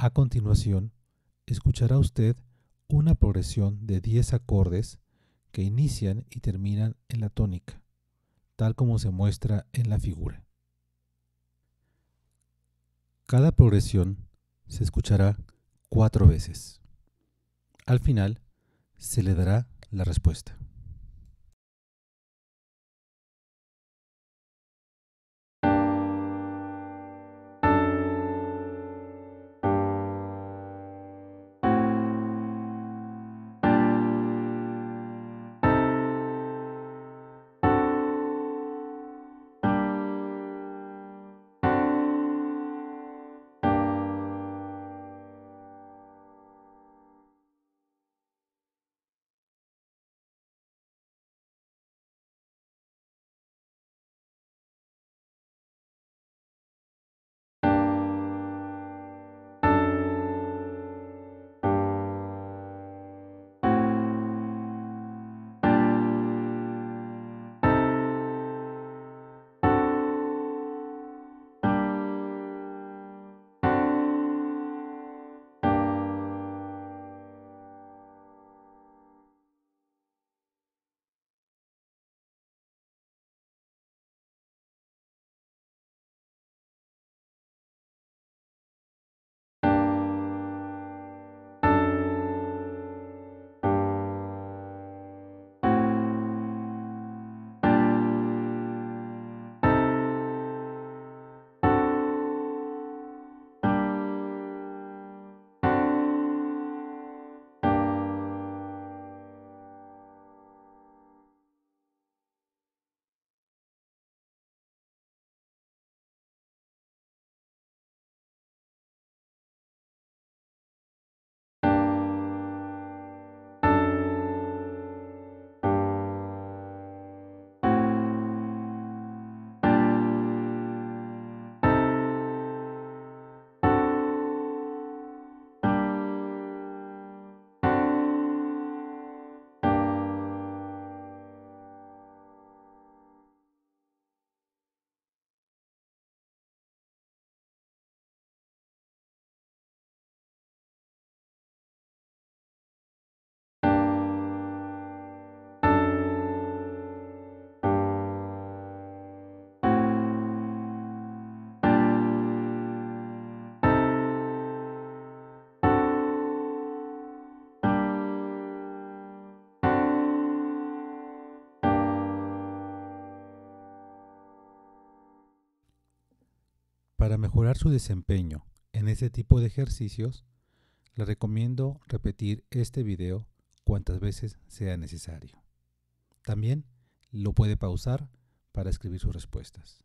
A continuación, escuchará usted una progresión de 10 acordes que inician y terminan en la tónica, tal como se muestra en la figura. Cada progresión se escuchará cuatro veces. Al final, se le dará la respuesta. Para mejorar su desempeño en este tipo de ejercicios, le recomiendo repetir este video cuantas veces sea necesario. También lo puede pausar para escribir sus respuestas.